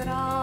strong.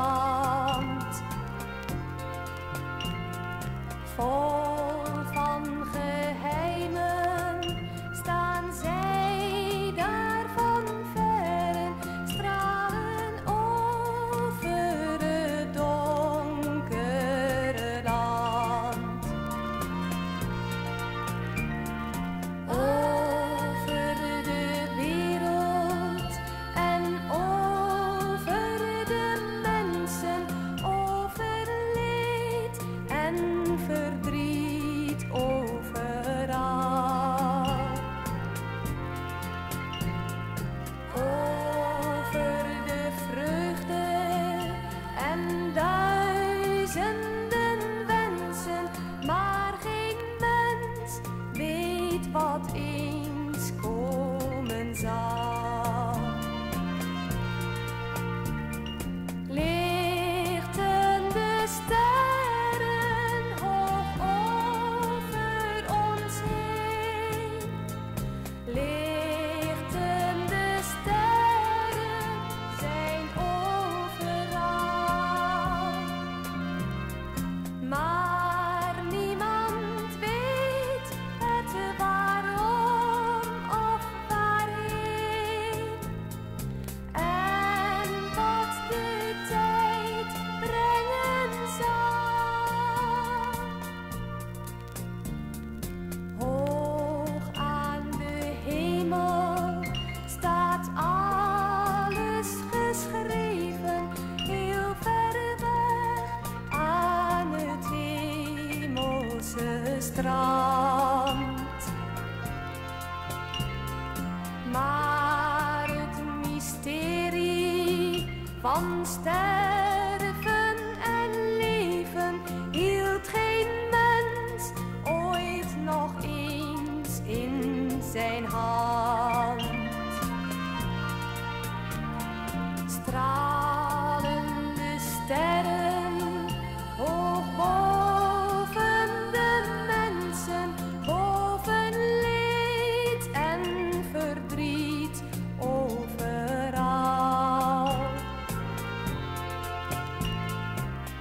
Maar het mysterie van sterven en leven hield geen mens ooit nog eens in zijn hand.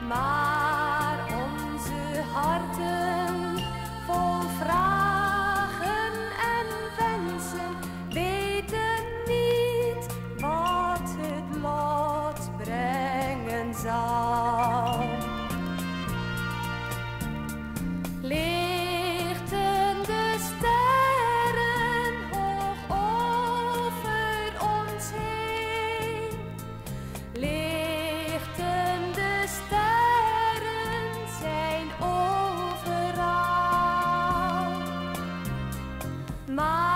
maar onze harten vol vragen en wensen weten niet wat het lot brengen zal. My